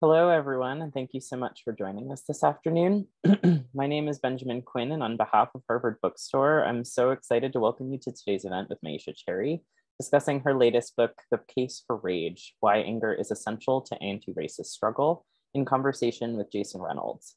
Hello, everyone, and thank you so much for joining us this afternoon. My name is Benjamin Quinn, and on behalf of Harvard Book Store, I'm so excited to welcome you to today's event with Myisha Cherry, discussing her latest book, The Case for Rage, Why Anger is Essential to Anti-Racist Struggle, in conversation with Jason Reynolds.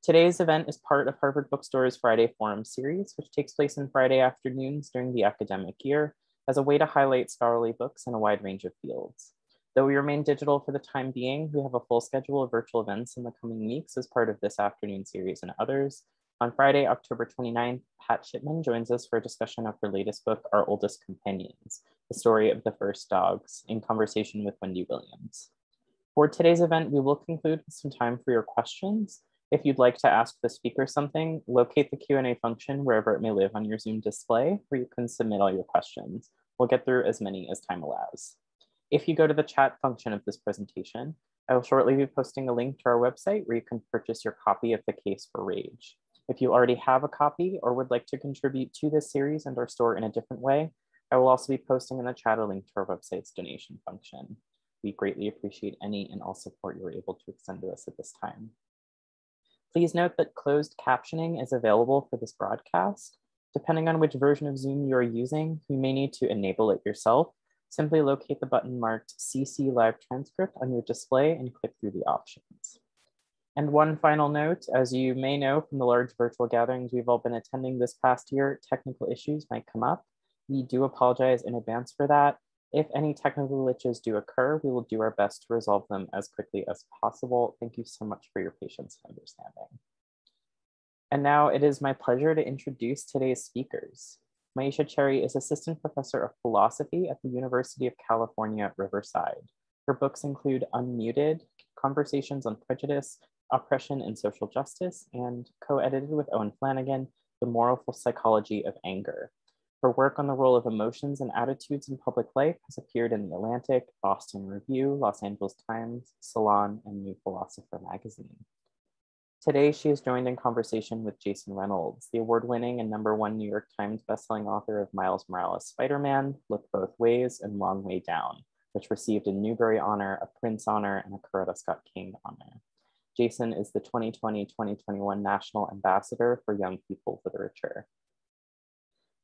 Today's event is part of Harvard Book Store's Friday Forum series, which takes place on Friday afternoons during the academic year as a way to highlight scholarly books in a wide range of fields. Though we remain digital for the time being, we have a full schedule of virtual events in the coming weeks as part of this afternoon series and others. On Friday, October 29th, Pat Shipman joins us for a discussion of her latest book, Our Oldest Companions, the story of the first dogs, in conversation with Wendy Williams. For today's event, we will conclude with some time for your questions. If you'd like to ask the speaker something, locate the Q&A function wherever it may live on your Zoom display, where you can submit all your questions. We'll get through as many as time allows. If you go to the chat function of this presentation, I will shortly be posting a link to our website where you can purchase your copy of The Case for Rage. If you already have a copy or would like to contribute to this series and our store in a different way, I will also be posting in the chat a link to our website's donation function. We greatly appreciate any and all support you're able to extend to us at this time. Please note that closed captioning is available for this broadcast. Depending on which version of Zoom you are using, you may need to enable it yourself Simply locate the button marked CC Live Transcript on your display and click through the options. And one final note, as you may know from the large virtual gatherings we've all been attending this past year, technical issues might come up. We do apologize in advance for that. If any technical glitches do occur, we will do our best to resolve them as quickly as possible. Thank you so much for your patience and understanding. And now it is my pleasure to introduce today's speakers. Myisha Cherry is Assistant Professor of Philosophy at the University of California, Riverside. Her books include Unmuted, Conversations on Prejudice, Oppression and Social Justice, and co-edited with Owen Flanagan, The Moral Psychology of Anger. Her work on the role of emotions and attitudes in public life has appeared in The Atlantic, Boston Review, Los Angeles Times, Salon, and New Philosopher magazine. Today, she is joined in conversation with Jason Reynolds, the award-winning and number one New York Times bestselling author of Miles Morales' Spider-Man, Look Both Ways, and Long Way Down, which received a Newbery Honor, a Printz Honor, and a Coretta Scott King Honor. Jason is the 2020-2021 National Ambassador for Young People Literature.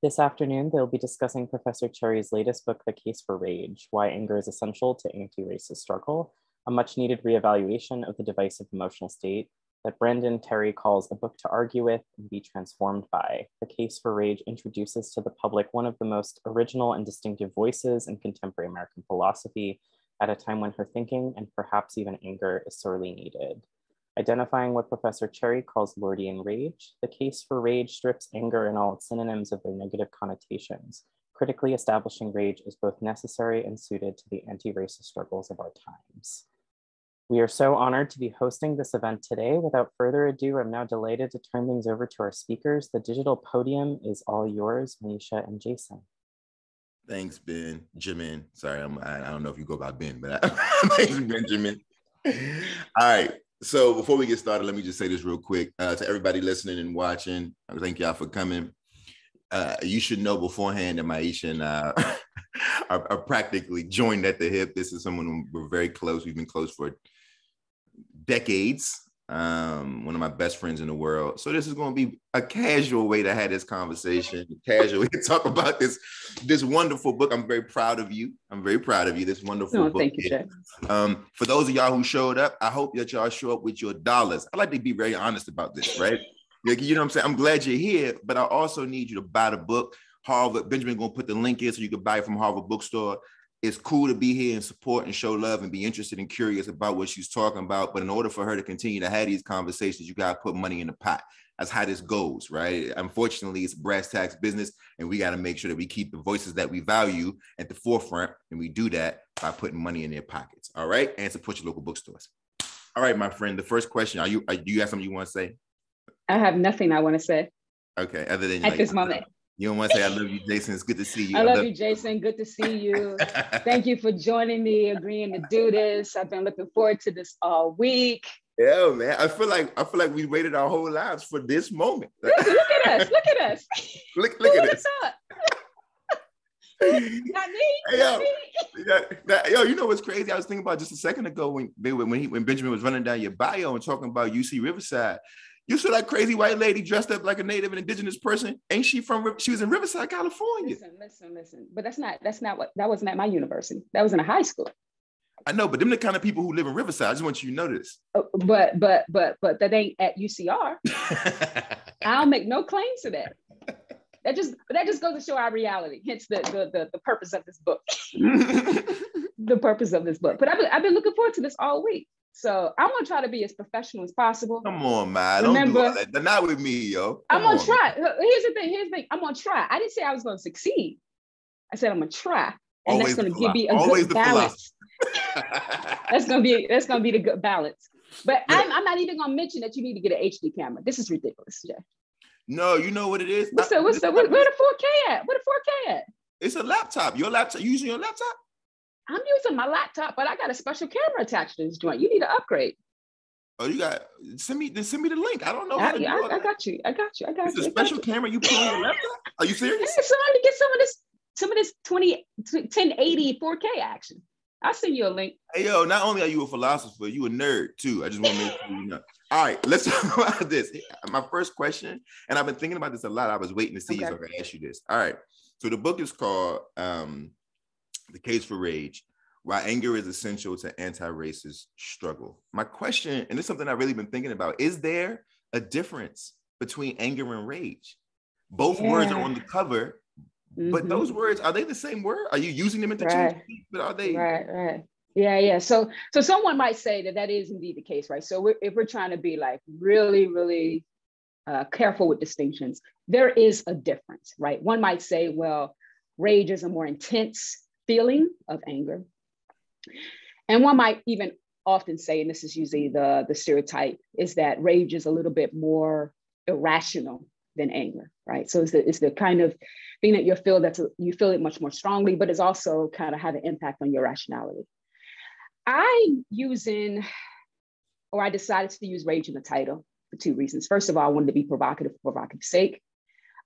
This afternoon, they'll be discussing Professor Cherry's latest book, The Case for Rage, Why Anger is Essential to Anti-Racist Struggle, a much needed reevaluation of the divisive emotional state that Brandon Terry calls a book to argue with and be transformed by. The Case for Rage introduces to the public one of the most original and distinctive voices in contemporary American philosophy at a time when her thinking and perhaps even anger is sorely needed. Identifying what Professor Cherry calls Lordean rage, the case for rage strips anger and all its synonyms of their negative connotations, critically establishing rage as both necessary and suited to the anti-racist struggles of our times. We are so honored to be hosting this event today. Without further ado, I'm now delighted to turn things over to our speakers. The digital podium is all yours, Myisha and Jason. Thanks, Ben. Benjamin. Sorry, I'm, I, don't know if you go by Ben, but thanks, Benjamin. All right. So before we get started, let me just say this real quick uh, to everybody listening and watching. Thank y'all for coming. Uh, you should know beforehand that Myisha and I are, are, practically joined at the hip. This is someone we're very close. We've been close for decades. Um, one of my best friends in the world. So this is going to be a casual way to have this conversation, casual way to talk about this this wonderful book. I'm very proud of you. I'm very proud of you. This wonderful oh, book. Thank you, Jay. Um, for those of y'all who showed up, I hope that y'all show up with your dollars. I like to be very honest about this, right? you know what I'm saying? I'm glad you're here, but I also need you to buy the book. Harvard, Benjamin gonna put the link in so you can buy it from Harvard Book Store it's cool to be here and support and show love and be interested and curious about what she's talking about. But in order for her to continue to have these conversations, you got to put money in the pot. That's how this goes, right? Unfortunately, it's brass tacks business, and we got to make sure that we keep the voices that we value at the forefront. And we do that by putting money in their pockets. All right. And support your local bookstores. All right, my friend. The first question: Are you? Are, do you have something you want to say? I have nothing I want to say. Okay. Other than at like, this moment. You don't want to say I love you, Jason. It's good to see you. I love, I love you, Jason. Good to see you. Thank you for joining me, agreeing to do this. I've been looking forward to this all week. Yeah, man. I feel like I feel like we waited our whole lives for this moment. look, look at us. Look at us. Look, look at us. Not me. Hey, yo, me. That, that, yo, you know what's crazy? I was thinking about just a second ago when when he, when Benjamin was running down your bio and talking about UC Riverside. You saw that crazy white lady dressed up like a native and indigenous person. Ain't she from? She was in Riverside, California. Listen, listen, listen. But that's not. That's not what. That wasn't at my university. That was in a high school. I know, but them the kind of people who live in Riverside. I just want you to know this. Uh, but but but but that ain't at UCR. I'll make no claims to that. That just that just goes to show our reality. Hence the the the, the purpose of this book. the purpose of this book. But I've been, I've been looking forward to this all week. So I'm gonna try to be as professional as possible. Come on, man. Remember, Don't do that. Not with me, yo. Come I'm gonna on. try. Here's the thing. Here's the thing. I'm gonna try. I didn't say I was gonna succeed. I said I'm gonna try, and Always that's gonna give me a Always good balance. that's gonna be that's gonna be the good balance. But yeah. I'm, I'm not even gonna mention that you need to get an HD camera. This is ridiculous, Jay. No, you know what it is. What's the what's the where, where the 4K at? Where the 4K at? It's a laptop. Your laptop. You using your laptop? I'm using my laptop, but I got a special camera attached to this joint. You need to upgrade. Oh, you got send me send me the link. I don't know. I, I, I, got you. I got you. I got it's you. a special camera you put on your laptop. Are you serious? Hey, somebody get some of this some of this 20 1080 4K action. I'll send you a link. Hey yo, not only are you a philosopher, you a nerd too. I just want to make sure you know. All right, let's talk about this. My first question, and I've been thinking about this a lot. I was waiting to see okay. if I could ask you this. All right. So the book is called um, The Case for Rage why anger is essential to anti-racist struggle. My question, and this is something I've really been thinking about, is there a difference between anger and rage? Both yeah. words are on the cover, mm-hmm. but those words, are they the same word? Are you using them interchangeably? Right. But are they? Right, right. Yeah, yeah. So, so someone might say that that is indeed the case, right? So, we're, if we're trying to be like really, really uh, careful with distinctions, there is a difference, right? One might say, well, rage is a more intense feeling of anger, and one might even often say, and this is usually the, the stereotype, is that rage is a little bit more irrational than anger, right? So it's the, it's the kind of thing that you feel that you feel it much more strongly, but it's also kind of have an impact on your rationality. I'm using, or I decided to use rage in the title for two reasons. First of all, I wanted to be provocative for provocative sake,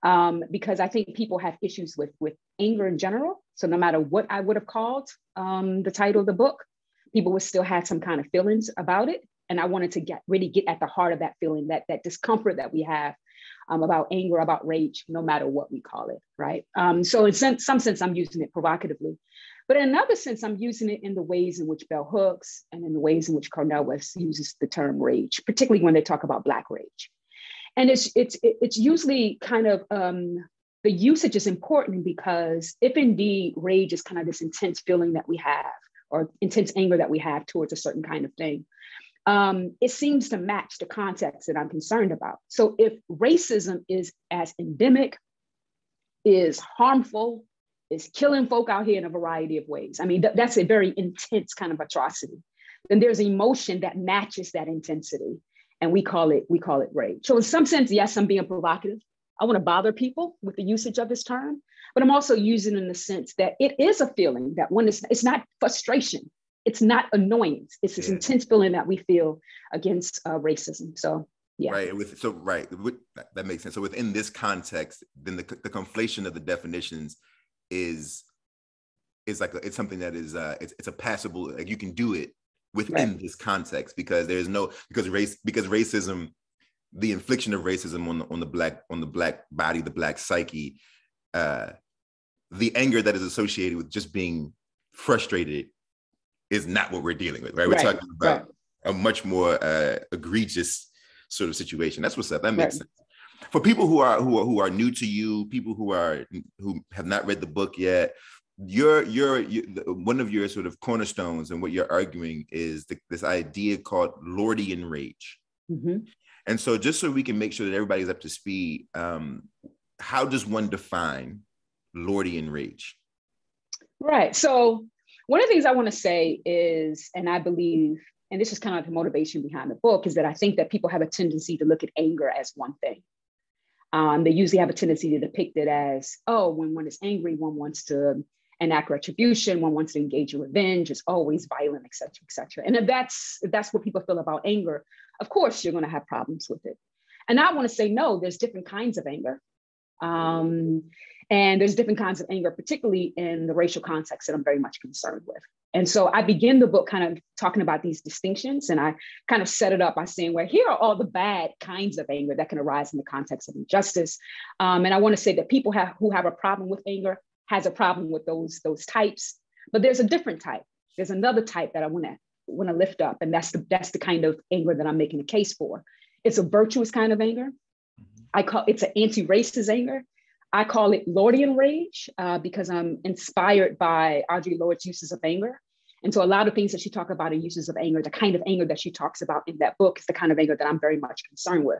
um, because I think people have issues with, with anger in general. So no matter what I would have called um, the title of the book, people would still have some kind of feelings about it. And I wanted to get really get at the heart of that feeling, that that discomfort that we have um, about anger, about rage, no matter what we call it, right? Um, so in some, some sense, I'm using it provocatively. But in another sense, I'm using it in the ways in which Bell Hooks and in the ways in which Cornel West uses the term rage, particularly when they talk about Black rage. And it's, it's, it's usually kind of um, the usage is important because if indeed rage is kind of this intense feeling that we have or intense anger that we have towards a certain kind of thing, um, it seems to match the context that I'm concerned about. So if racism is as endemic, is harmful, is killing folk out here in a variety of ways. I mean, th- that's a very intense kind of atrocity. Then there's emotion that matches that intensity, and we call it we call it rage. So in some sense, yes, I'm being provocative. I want to bother people with the usage of this term, but I'm also using in the sense that it is a feeling that one is it's not frustration, it's not annoyance, it's this yeah. intense feeling that we feel against uh, racism. So yeah. Right. With so right, that makes sense. So within this context, then the, the conflation of the definitions is is like a, it's something that is uh it's, it's a passable like you can do it within right. this context because there's no because race because racism the infliction of racism on the on the black on the black body, the black psyche, uh, the anger that is associated with just being frustrated is not what we're dealing with, right? We're talking about right. a much more uh, egregious sort of situation. That's what's up. That makes right. sense. For people who are who are who are new to you, people who are who have not read the book yet, your your, one of your sort of cornerstones and what you're arguing is the, this idea called Lordean rage. Mm-hmm. And so, just so we can make sure that everybody's up to speed, um, how does one define Lordean rage? Right. So, one of the things I want to say is, and I believe, and this is kind of the motivation behind the book, is that I think that people have a tendency to look at anger as one thing. Um, they usually have a tendency to depict it as, oh, when one is angry, one wants to enact retribution, one wants to engage in revenge, it's always violent, et cetera, et cetera. And if that's if that's what people feel about anger, of course you're going to have problems with it. And I want to say, no, there's different kinds of anger. Um, And there's different kinds of anger, particularly in the racial context that I'm very much concerned with. And so I begin the book kind of talking about these distinctions, and I kind of set it up by saying, well, here are all the bad kinds of anger that can arise in the context of injustice. Um, and I want to say that people have, who have a problem with anger has a problem with those, those types, but there's a different type. There's another type that I want to want to lift up, and that's the that's the kind of anger that I'm making a case for. It's a virtuous kind of anger. Mm-hmm. I call it's an anti-racist anger. I call it Lordean rage uh, because I'm inspired by Audre Lorde's uses of anger. And so a lot of things that she talks about in uses of anger, the kind of anger that she talks about in that book is the kind of anger that I'm very much concerned with.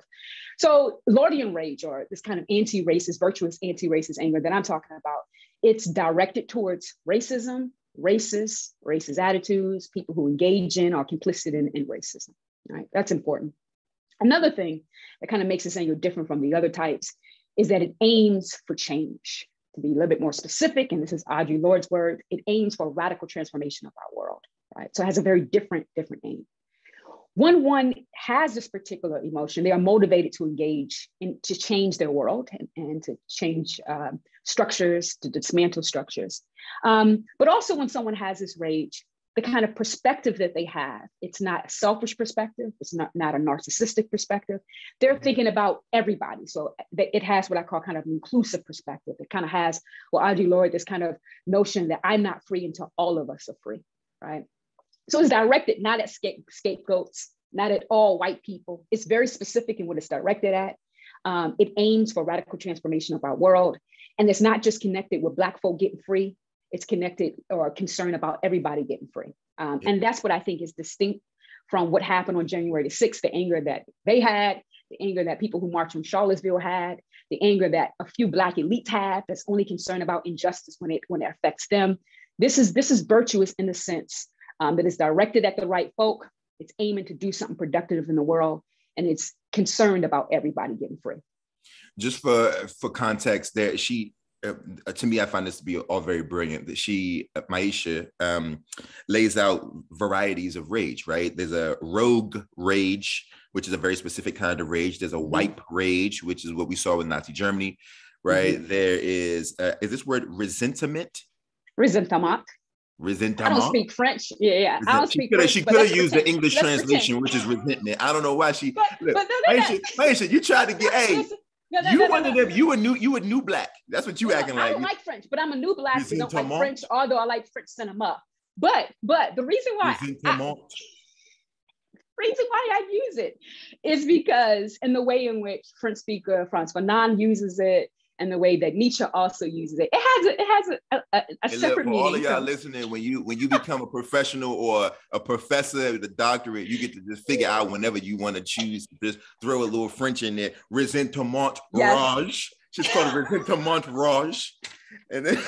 So Lordean rage or this kind of anti-racist, virtuous anti-racist anger that I'm talking about, it's directed towards racism, racist, racist attitudes, people who engage in or complicit in, in racism. Right, that's important. Another thing that kind of makes this anger different from the other types is that it aims for change. To be a little bit more specific, and this is Audre Lorde's word, it aims for radical transformation of our world, right? So it has a very different, different aim. When one has this particular emotion, they are motivated to engage in to change their world and, and to change uh, structures, to dismantle structures. Um, but also when someone has this rage, the kind of perspective that they have. It's not a selfish perspective. It's not, not a narcissistic perspective. They're mm-hmm. thinking about everybody. So it has what I call kind of an inclusive perspective. It kind of has, well, Audre Lorde, this kind of notion that I'm not free until all of us are free, right? So it's directed not at scape, scapegoats, not at all white people. It's very specific in what it's directed at. Um, it aims for radical transformation of our world. And it's not just connected with Black folk getting free, it's connected or concern about everybody getting free. Um, yeah. And that's what I think is distinct from what happened on January the 6th, the anger that they had, the anger that people who marched from Charlottesville had, the anger that a few Black elites have that's only concerned about injustice when it, when it affects them. This is, this is virtuous in the sense um, that it's directed at the right folk, it's aiming to do something productive in the world, and it's concerned about everybody getting free. Just for for context, there she uh, to me, I find this to be all very brilliant. That she, uh, Myisha, um, lays out varieties of rage. Right? There's a rogue rage, which is a very specific kind of rage. There's a mm-hmm. wipe rage, which is what we saw with Nazi Germany. Right? Mm-hmm. There is uh, is this word ressentiment? Ressentiment. Ressentiment. I don't speak French. Yeah, yeah. I don't speak French. She could have used the English let's translation, pretend. which is resentment. I don't know why she. But, look, but no, Myisha, Myisha, you tried to get a. No, no, you no, one of them. You a new. You a new black. That's what you acting like. I don't like French, but I'm a new black. I don't like French, although I like French cinema. But but the reason why I, reason why I use it is because in the way in which French speaker Frantz Fanon uses it, and the way that Nietzsche also uses it. It has a, it has a, a, a separate meaning. All of y'all listening, when you when you become a professional or a professor with a doctorate, you get to just figure out whenever you want to choose. Just throw a little French in there. Ressentiment yes. rage. She's called ressentiment rage. And then,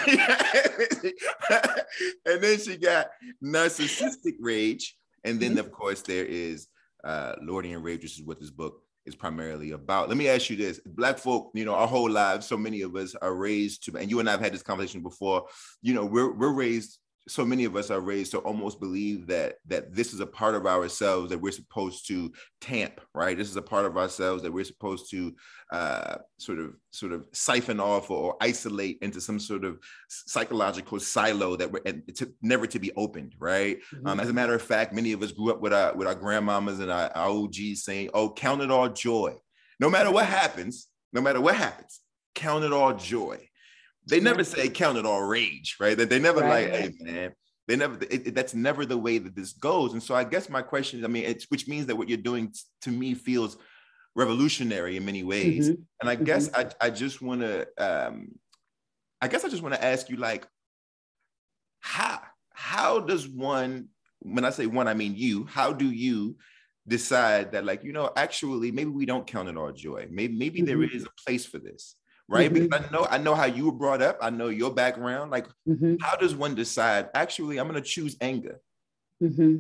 and then she got narcissistic rage. And then, mm-hmm. of course, there is uh, Lordean rage, which is what this book is primarily about. Let me ask you this: Black folk, you know, our whole lives, so many of us are raised to, and you and I have had this conversation before. You know, we're we're raised so many of us are raised to almost believe that that this is a part of ourselves that we're supposed to tamp right? This is a part of ourselves that we're supposed to uh, sort of sort of siphon off or, or, isolate into some sort of psychological silo that we're to, never to be opened right? Mm-hmm. um, as a matter of fact many of us grew up with our with our grandmamas and our, our og's saying oh count it all joy. No matter what happens no matter what happens count it all joy they never say count it all rage, right? That they never right. like, hey man, they never. It, it, that's never the way that this goes. And so I guess my question, I mean, it's which means that what you're doing to me feels revolutionary in many ways. Mm-hmm. And I mm-hmm. guess I, I just want to, um, I guess I just want to ask you, like, how how does one, when I say one, I mean you. How do you decide that, like, you know, actually, maybe we don't count it all joy. Maybe maybe mm-hmm. there is a place for this right? Mm-hmm. Because I know I know how you were brought up. I know your background. Like, mm-hmm. how does one decide? Actually, I'm going to choose anger. Mm-hmm.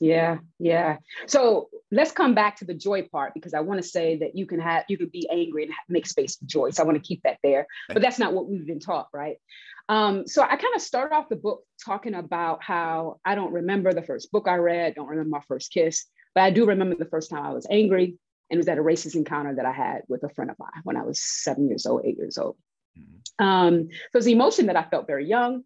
Yeah, yeah. So let's come back to the joy part because I want to say that you can have you can be angry and make space for joy. So I want to keep that there, but that's not what we've been taught, right? Um, so I kind of start off the book talking about how I don't remember the first book I read, don't remember my first kiss, but I do remember the first time I was angry and it was at a racist encounter that I had with a friend of mine when I was seven years old, eight years old. Mm-hmm. Um, so it's an emotion that I felt very young.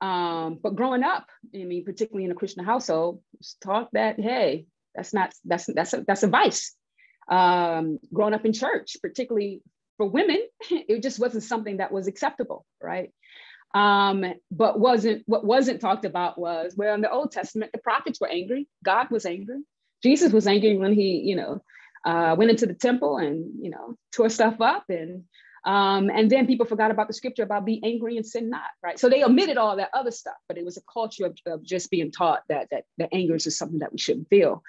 Um, but growing up, I mean, particularly in a Christian household, was taught that hey, that's not that's that's a that's a vice. Um, growing up in church, particularly for women, it just wasn't something that was acceptable, right? Um, but wasn't what wasn't talked about was well in the Old Testament the prophets were angry, God was angry, Jesus was angry when he you know uh, went into the temple and you know tore stuff up and um, and then people forgot about the scripture about be angry and sin not, right? So they omitted all that other stuff, but it was a culture of, of just being taught that that the anger is something that we shouldn't feel.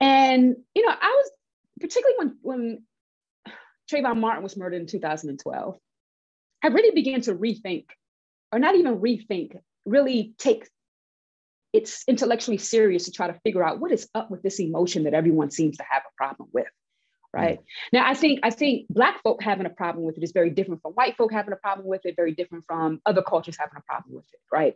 And you know, I was particularly when when Trayvon Martin was murdered in 2012, I really began to rethink, or not even rethink, really take it's intellectually serious to try to figure out what is up with this emotion that everyone seems to have a problem with right? Now i think i think black folk having a problem with it is very different from white folk having a problem with it very different from other cultures having a problem with it right?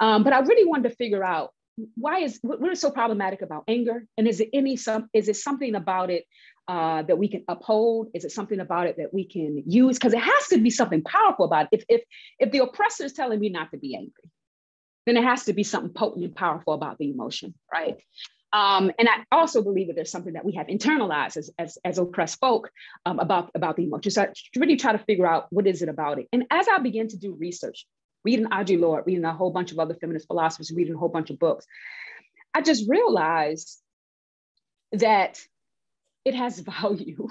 Um, but i really wanted to figure out why is what is so problematic about anger? And is it any some is it something about it uh, that we can uphold? Is it something about it that we can use? Because it has to be something powerful about it. If if if the oppressor is telling me not to be angry then it has to be something potent and powerful about the emotion, right? Um, and I also believe that there's something that we have internalized as, as, as oppressed folk um, about, about the emotion. So I really try to figure out what is it about it. And as I began to do research, reading Audre Lorde, reading a whole bunch of other feminist philosophers, reading a whole bunch of books, I just realized that it has value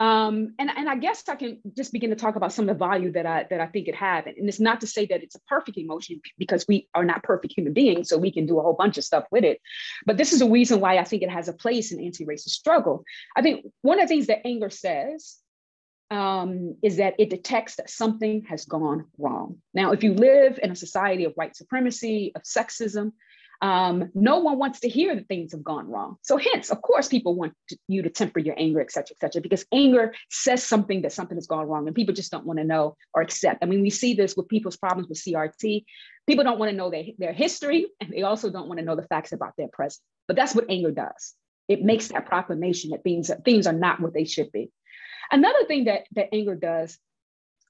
Um, and, and I guess I can just begin to talk about some of the value that I that I think it has. And it's not to say that it's a perfect emotion because we are not perfect human beings, so we can do a whole bunch of stuff with it. But this is a reason why I think it has a place in anti-racist struggle. I think one of the things that anger says um, is that it detects that something has gone wrong. Now, if you live in a society of white supremacy, of sexism, um, no one wants to hear that things have gone wrong. So hence, of course, people want to, you to temper your anger, et cetera, et cetera, because anger says something that something has gone wrong and people just don't want to know or accept. I mean, we see this with people's problems with CRT. People don't want to know their, their history and they also don't want to know the facts about their present. But that's what anger does. It makes that proclamation that things, things are not what they should be. Another thing that, that anger does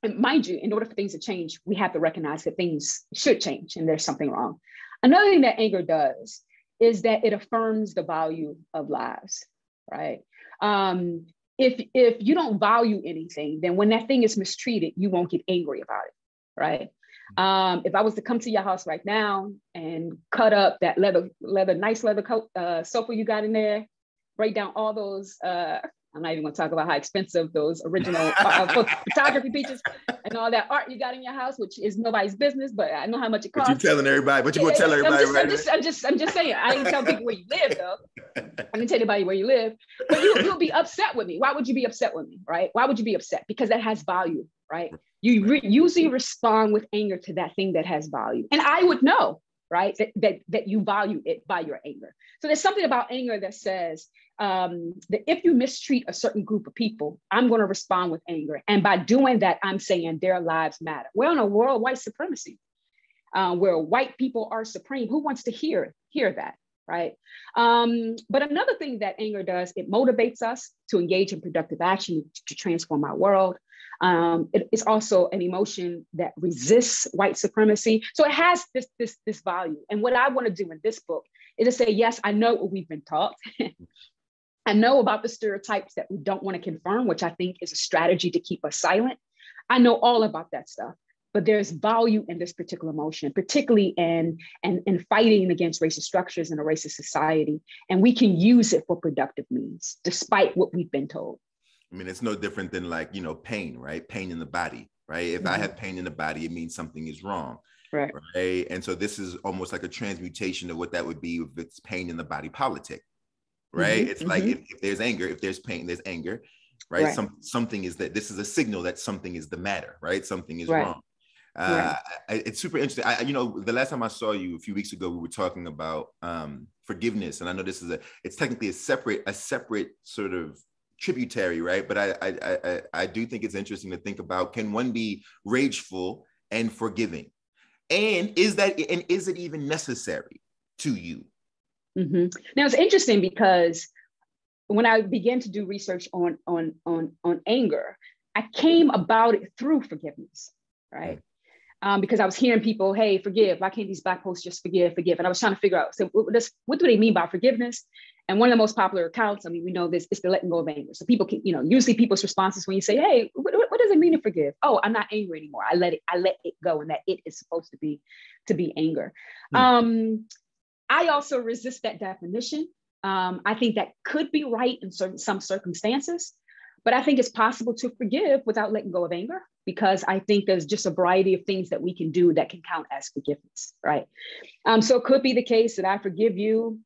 and mind you, in order for things to change, we have to recognize that things should change and there's something wrong. Another thing that anger does is that it affirms the value of lives, right? Um, if if you don't value anything, then when that thing is mistreated, you won't get angry about it, right? Um, if I was to come to your house right now and cut up that leather, leather, nice leather coat, uh, sofa you got in there, break down all those uh, I'm not even going to talk about how expensive those original uh, uh photography pictures and all that art you got in your house, which is nobody's business, but I know how much it costs. But you telling everybody, but you're going to tell everybody, I'm just, right? I'm just, I'm just, I'm just saying. I didn't tell people where you live, though. I didn't tell anybody where you live, but you, you'll be upset with me. Why would you be upset with me, right? Why would you be upset? Because that has value, right? You re- usually respond with anger to that thing that has value, and I would know right? That, that, that you value it by your anger. So there's something about anger that says um, that if you mistreat a certain group of people, I'm going to respond with anger. And by doing that, I'm saying their lives matter. We're in a world of white supremacy uh, where white people are supreme. Who wants to hear, hear that? Right. Um, but another thing that anger does, it motivates us to engage in productive action to transform our world. Um, it, it's also an emotion that resists white supremacy. So it has this, this, this value. And what I want to do in this book is to say, yes, I know what we've been taught. I know about the stereotypes that we don't want to confirm, which I think is a strategy to keep us silent. I know all about that stuff, but there's value in this particular emotion, particularly in, in, in fighting against racist structures in a racist society. And we can use it for productive means, despite what we've been told. I mean, it's no different than like, you know, pain, right? Pain in the body, right? If mm-hmm. I have pain in the body, it means something is wrong. Right. right. And so this is almost like a transmutation of what that would be if it's pain in the body politic. Right. Mm-hmm. It's mm-hmm. like if, if, there's anger, if there's pain, there's anger. Right? right. Some something is that this is a signal that something is the matter, right? Something is right. wrong. Uh, it's super interesting. I, you know, the last time I saw you a few weeks ago, we were talking about um, forgiveness, and I know this is a. It's technically a separate, a separate sort of tributary, right? But I, I, I, I do think it's interesting to think about: can one be rageful and forgiving, and is that, and is it even necessary to you? Mm-hmm. Now it's interesting because when I began to do research on on on on anger, I came about it through forgiveness, right? Um, because I was hearing people, hey, forgive. Why can't these black folks just forgive, forgive? And I was trying to figure out, so what, does, what do they mean by forgiveness? And one of the most popular accounts, I mean, we know this, is the letting go of anger. So people can, you know, usually people's responses when you say, hey, what, what does it mean to forgive? Oh, I'm not angry anymore. I let it, I let it go. And that it is supposed to be, to be anger. Hmm. Um, I also resist that definition. Um, I think that could be right in certain some circumstances, but I think it's possible to forgive without letting go of anger because I think there's just a variety of things that we can do that can count as forgiveness, right? Um, so it could be the case that I forgive you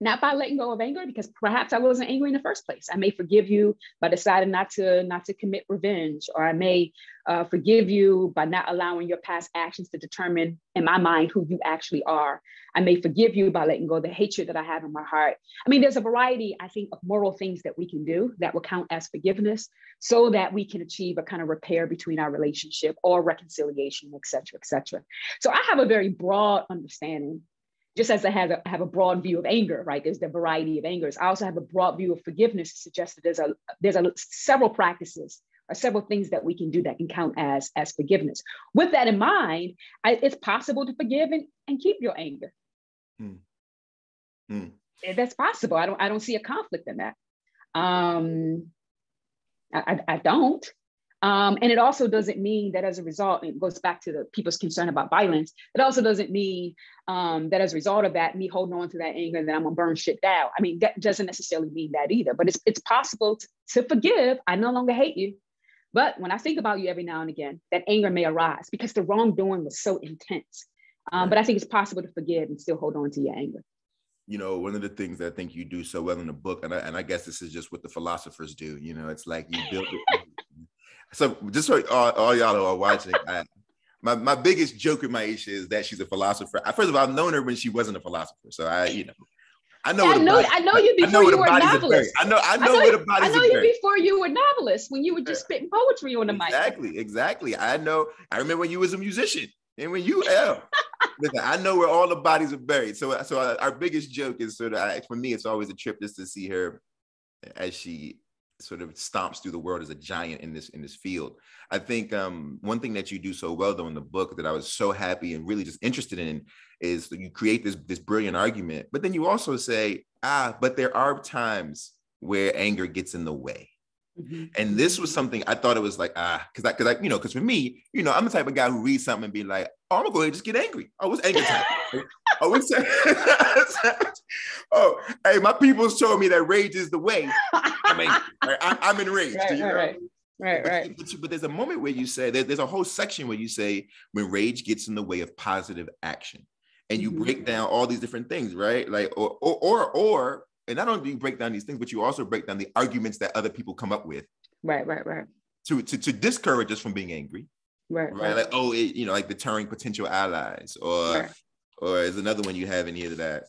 not by letting go of anger because perhaps I wasn't angry in the first place. I may forgive you by deciding not to not to commit revenge, or I may uh, forgive you by not allowing your past actions to determine in my mind who you actually are. I may forgive you by letting go of the hatred that I have in my heart. I mean, there's a variety, I think, of moral things that we can do that will count as forgiveness, so that we can achieve a kind of repair between our relationship or reconciliation, et cetera, et cetera. So I have a very broad understanding just as I have a, have a broad view of anger, right? There's the variety of angers. I also have a broad view of forgiveness to suggest that there's a there's a several practices or several things that we can do that can count as as forgiveness. With that in mind, I, it's possible to forgive and, and keep your anger. Hmm. Hmm. That's possible. I don't I don't see a conflict in that. Um, I, I, I don't. Um, and it also doesn't mean that as a result, it goes back to the people's concern about violence. It also doesn't mean um, that as a result of that, me holding on to that anger, that I'm gonna burn shit down. I mean, that doesn't necessarily mean that either, but it's, it's possible to, forgive. I no longer hate you. But when I think about you every now and again, that anger may arise because the wrongdoing was so intense. Um, but I think it's possible to forgive and still hold on to your anger you know, one of the things that I think you do so well in the book, and I, and I guess this is just what the philosophers do, you know, it's like you build so just so all, all y'all who are watching, I, my, my biggest joke with Myisha is that she's a philosopher. First of all, I've known her when she wasn't a philosopher. So I, you know, I know. I know. Body, I know you before know you were a novelist. I know. I know, I know where the bodies. I know you before you were novelist when you were just spitting poetry on the mic. Exactly. Exactly. I know. I remember when you was a musician and when you. Yeah. Listen, I know where all the bodies are buried. So, so uh, our biggest joke is sort of for me, it's always a trip just to see her as she sort of stomps through the world as a giant in this in this field. I think um, one thing that you do so well though in the book that I was so happy and really just interested in is you create this this brilliant argument, but then you also say, ah, but there are times where anger gets in the way. Mm-hmm. And this was something I thought it was like, ah, because I, because I, you know, because for me, you know, I'm the type of guy who reads something and be like, oh, I'm gonna go ahead and just get angry. Oh, what's anger time? Oh, what's oh, hey, my people showed me that rage is the way. I mean, I, am enraged. Right, right, right. Right, but, right. But, but, there's a moment where you say there, there's a whole section where you say when rage gets in the way of positive action, and you mm-hmm. break down all these different things, right? Like or or or, or and not only do you break down these things, but you also break down the arguments that other people come up with. Right, right, right. To to, to discourage us from being angry. Right, right. right. Like oh, it, you know, like deterring potential allies, or right. Or is another one you have in here that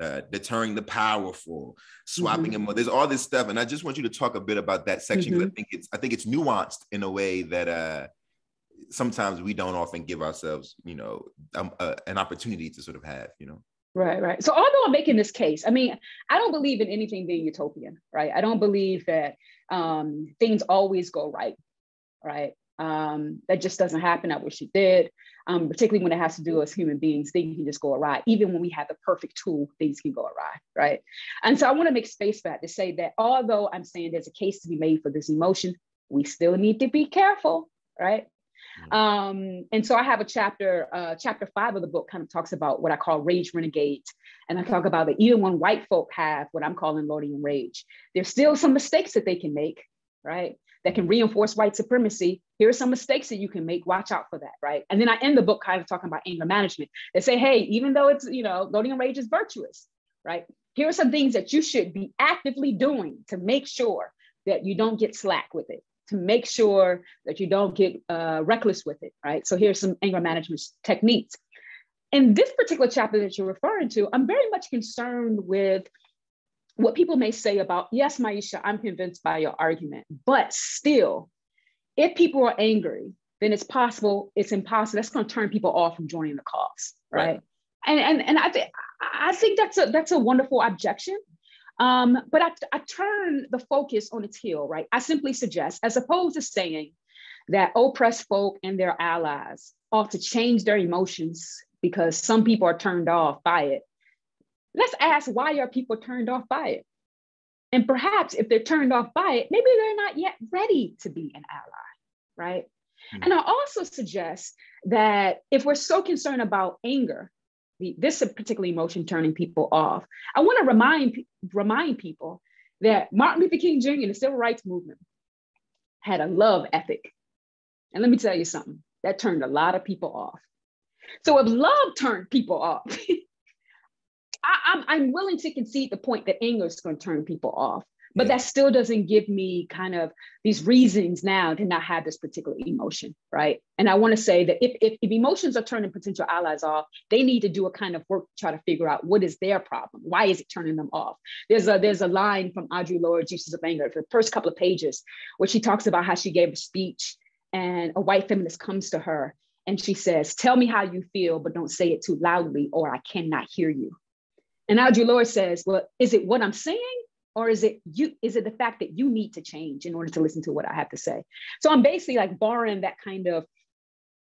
uh, deterring the powerful, swapping mm-hmm. them. There's all this stuff, and I just want you to talk a bit about that section because mm-hmm. I think it's I think it's nuanced in a way that uh, sometimes we don't often give ourselves, you know, um, uh, an opportunity to sort of have, you know. Right, right. So although I'm making this case, I mean, I don't believe in anything being utopian, right? I don't believe that um, things always go right, right? Um, that just doesn't happen. I wish it did, um, particularly when it has to do as human beings. Things can just go awry. Even when we have the perfect tool, things can go awry, right? And so I want to make space for that to say that although I'm saying there's a case to be made for this emotion, we still need to be careful, right? Mm-hmm. Um, and so I have a chapter, uh, chapter five of the book kind of talks about what I call rage renegades. And I talk about that even when white folk have what I'm calling Lordean rage, there's still some mistakes that they can make, right? That can reinforce white supremacy. Here are some mistakes that you can make. Watch out for that, right? And then I end the book kind of talking about anger management. They say, hey, even though it's, you know, Lordean rage is virtuous, right? Here are some things that you should be actively doing to make sure that you don't get slack with it to make sure that you don't get uh, reckless with it, right? So here's some anger management techniques. In this particular chapter that you're referring to, I'm very much concerned with what people may say about, yes, Myisha, I'm convinced by your argument, but still, if people are angry, then it's possible, it's impossible. That's going to turn people off from joining the cause, right? right. And, and, and I, th- I think that's a, that's a wonderful objection. Um, but I, I turn the focus on its heel, right? I simply suggest, as opposed to saying that oppressed folk and their allies ought to change their emotions because some people are turned off by it, let's ask why are people turned off by it? And perhaps if they're turned off by it, maybe they're not yet ready to be an ally, right? Mm-hmm. And I also suggest that if we're so concerned about anger, the, this particular emotion turning people off, I want to remind remind people that Martin Luther King Jr. and the Civil Rights Movement had a love ethic. And let me tell you something, that turned a lot of people off. So if love turned people off, I, am I'm, I'm willing to concede the point that anger is going to turn people off but that still doesn't give me kind of these reasons now to not have this particular emotion right? And i want to say that if, if, if, emotions are turning potential allies off they need to do a kind of work to try to figure out what is their problem. Why is it turning them off? There's a there's a line from audre lorde uses of anger for the first couple of pages where she talks about how she gave a speech and a white feminist comes to her and she says tell me how you feel but don't say it too loudly or i cannot hear you and audre lorde says well is it what i'm saying? Or is it you is it the fact that you need to change in order to listen to what i have to say? So i'm basically like borrowing that kind of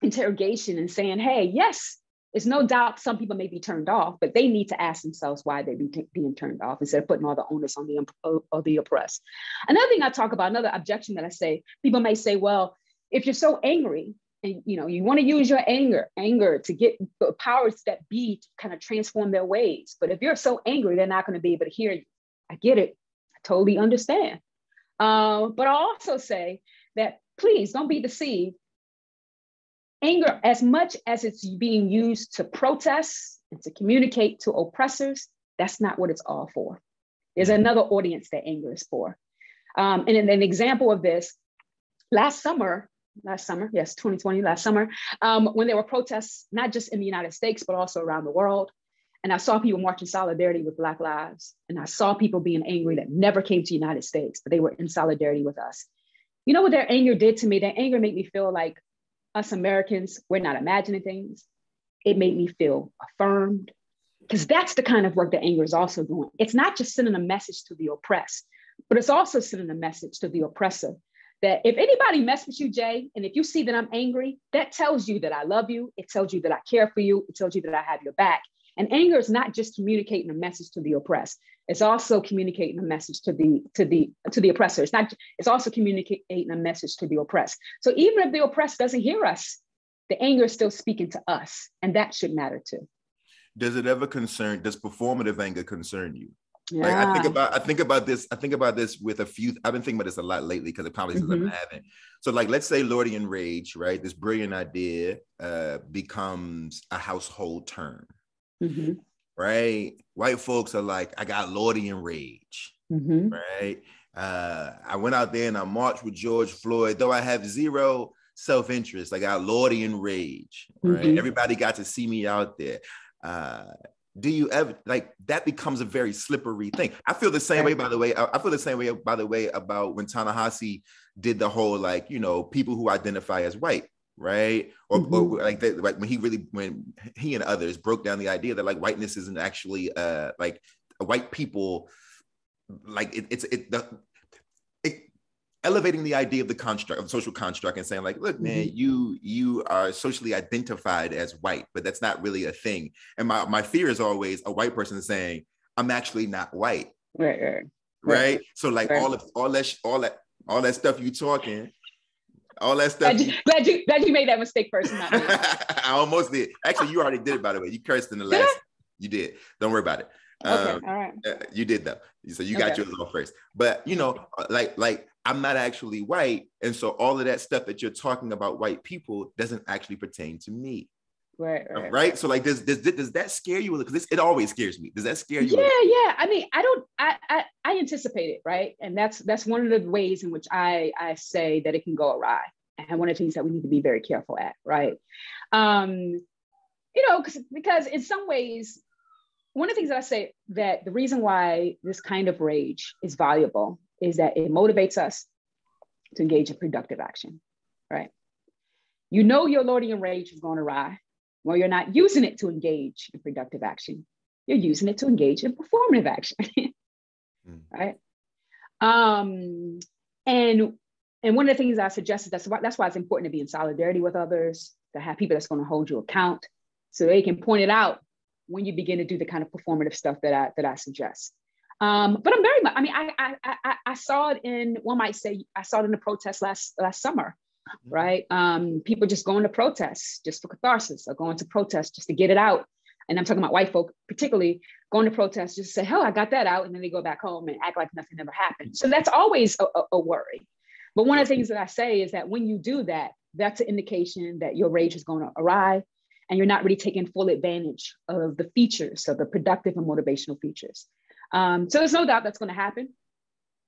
interrogation and saying hey yes it's no doubt some people may be turned off but they need to ask themselves why they're be being turned off instead of putting all the onus on the of the oppressed. Another thing i talk about another objection that i say people may say well if you're so angry you know you want to use your anger anger to get the powers that be to kind of transform their ways but if you're so angry they're not going to be able to hear you i get it I totally understand. Uh, but I also say that please don't be deceived. Anger, as much as it's being used to protest and to communicate to oppressors, that's not what it's all for. There's another audience that anger is for. Um, and an example of this, last summer, last summer, yes, 2020, last summer, um, when there were protests, not just in the United States, but also around the world, and I saw people marching solidarity with Black lives. And I saw people being angry that never came to the United States, but they were in solidarity with us. You know what their anger did to me? Their anger made me feel like us Americans, we're not imagining things. It made me feel affirmed. Because that's the kind of work that anger is also doing. It's not just sending a message to the oppressed, but it's also sending a message to the oppressor that if anybody mess with you, Jay, and if you see that I'm angry, that tells you that I love you. It tells you that I care for you. It tells you that I have your back. And anger is not just communicating a message to the oppressed. It's also communicating a message to the to the to the oppressor. It's not. It's also communicating a message to the oppressed. So even if the oppressed doesn't hear us, the anger is still speaking to us, and that should matter too. Does it ever concern? Does performative anger concern you? Yeah. Like I think about I think about this I think about this with a few I've been thinking about this a lot lately because it probably mm-hmm. I haven't. So like let's say Lordean rage, right? This brilliant idea uh, becomes a household term, mm-hmm. right? White folks are like, I got Lordean rage, mm-hmm. right? Uh, I went out there and I marched with George Floyd, though I have zero self-interest. I got Lordean rage, right? Mm-hmm. Everybody got to see me out there. Uh, do you ever like that becomes a very slippery thing? I feel the same way, by the way. I feel the same way, by the way, about when Ta-Nehisi did the whole like, you know, people who identify as white right? Or, mm-hmm. or like that, like when he really when he and others broke down the idea that like whiteness isn't actually uh like white people like it, it's it the elevating the idea of the construct of social construct and saying like look man mm-hmm. you you are socially identified as white but that's not really a thing and my, my fear is always a white person saying i'm actually not white right right, right. right? so like right. all of all that all that all that stuff you talking all that stuff. Glad you, glad you, glad you made that mistake first. I almost did. Actually, you already did it, by the way. You cursed in the last. You did. Don't worry about it. Okay, um, all right. Uh, you did though. So you got okay. yours on first. But you know, uh, like like I'm not actually white, and so all of that stuff that you're talking about white people doesn't actually pertain to me. Right, right, right. So like, does, does does that scare you? Because it always scares me. Does that scare you? Yeah, yeah. I mean, I don't. I, I I anticipate it, right? And that's that's one of the ways in which I I say that it can go awry, and one of the things that we need to be very careful at, right? Um, you know, because because in some ways, one of the things that I say that the reason why this kind of rage is valuable is that it motivates us to engage in productive action, right? You know your Lordean rage is going awry well, you're not using it to engage in productive action. You're using it to engage in performative action. mm. right? Um, and and one of the things I suggested that's why that's why it's important to be in solidarity with others, to have people that's going to hold you account, so they can point it out when you begin to do the kind of performative stuff that I that I suggest. Um, but I'm very much. I mean, I, I I I saw it in one might say I saw it in the protest last last summer, mm-hmm. right? Um, people just going to protests just for catharsis, or going to protest just to get it out. And I'm talking about white folk, particularly going to protest just to say, "Hell, I got that out," and then they go back home and act like nothing ever happened. So that's always a, a, a worry. But one of the things that I say is that when you do that, that's an indication that your rage is going to arrive and you're not really taking full advantage of the features, of the productive and motivational features. Um, so there's no doubt that's going to happen.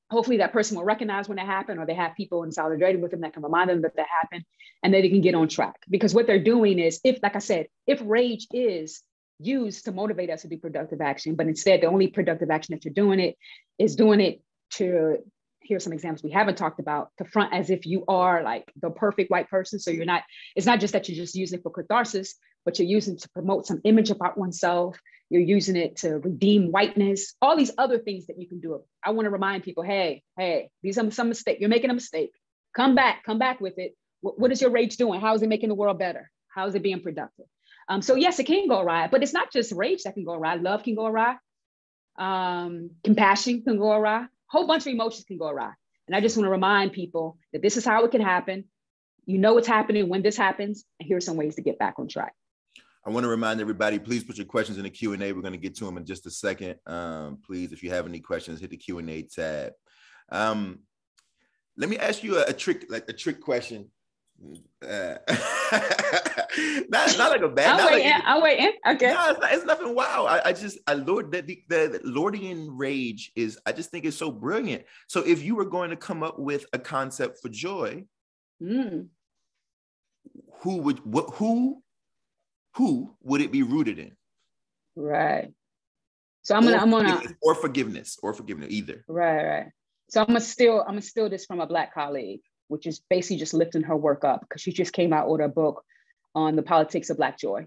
Hopefully that person will recognize when it happened, or they have people in solidarity with them that can remind them that that happened, and then they can get on track. Because what they're doing is, if, like I said, if rage is used to motivate us to do productive action, but instead the only productive action that you're doing it is doing it to here's some examples we haven't talked about to front as if you are like the perfect white person. So you're not, it's not just that you're just using it for catharsis, but you're using it to promote some image about oneself. You're using it to redeem whiteness, all these other things that you can do. I want to remind people, hey, hey, these are some mistake. You're making a mistake. Come back, come back with it. What, is your rage doing? How is it making the world better? How is it being productive? Um, so yes, it can go awry, but it's not just rage that can go awry. Love can go awry. Um, compassion can go awry A whole bunch of emotions can go awry. And I just want to remind people that this is how it can happen. You know what's happening when this happens, and here are some ways to get back on track. I want to remind everybody, please put your questions in the Q&A. We're going to get to them in just a second. Um, please, if you have any questions, hit the Q&A tab. Um, let me ask you a, a trick, like a trick question. Uh, not, not like a bad. I'll wait like, in. I'll wait in. Okay. No, it's, not, it's nothing wow. I, I just I Lord that the, the, the Lordean rage is I just think it's so brilliant. So if you were going to come up with a concept for joy, mm. who would what who who would it be rooted in? Right. So I'm gonna I'm gonna or forgiveness or forgiveness either. Right, right. So I'm gonna steal I'm gonna steal this from a black colleague which is basically just lifting her work up because she just came out with a book on the politics of Black joy.